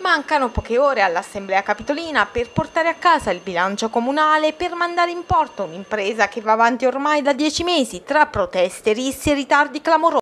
Mancano poche ore all'Assemblea Capitolina per portare a casa il bilancio comunale per mandare in porto un'impresa che va avanti ormai da dieci mesi tra proteste, rissi e ritardi clamorosi.